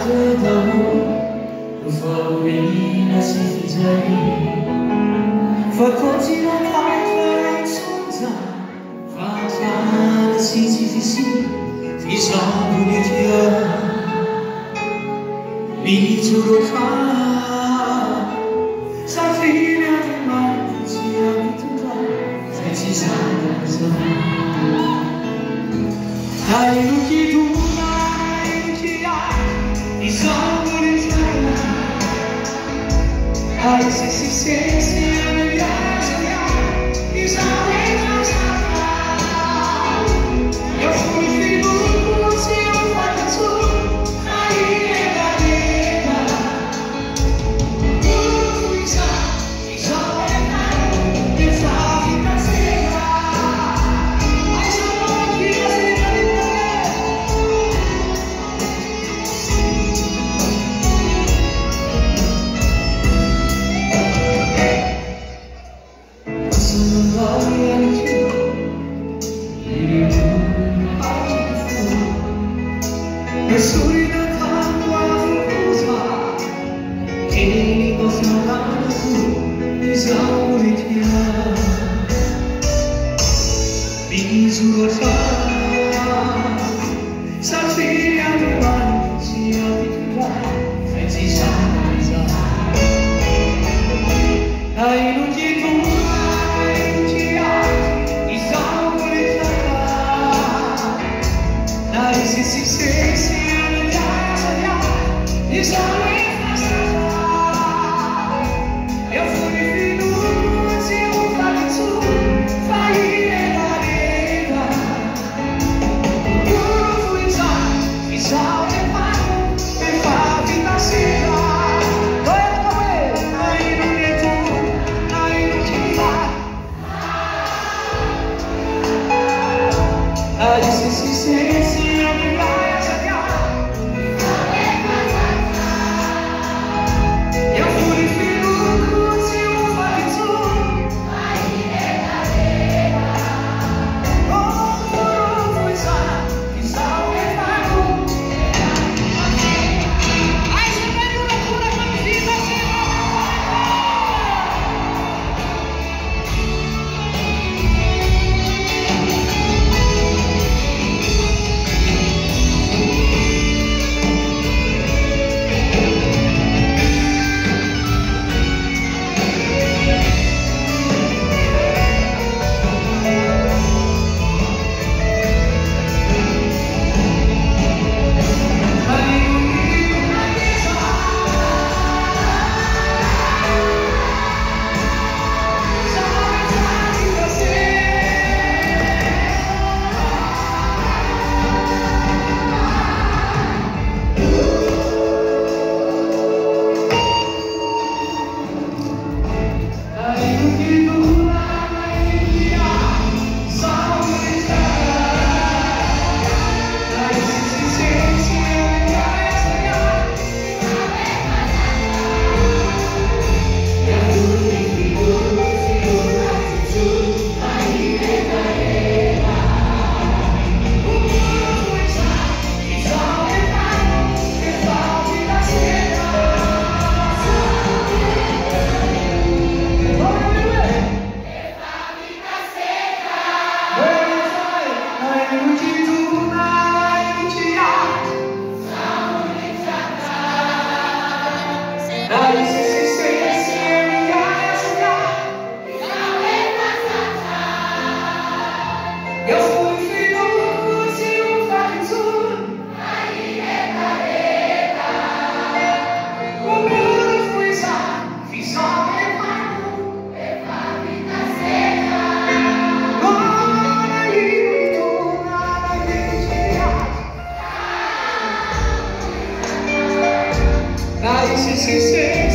的灯无所谓一切在变发光起来快快长发光吧新世心底藏匿的家你就他像飞鸟跌落在在七彩的霞太多企 Só por estar lá Ai, se se esqueceu Espírito, é Mas se se se se se posso ser seu.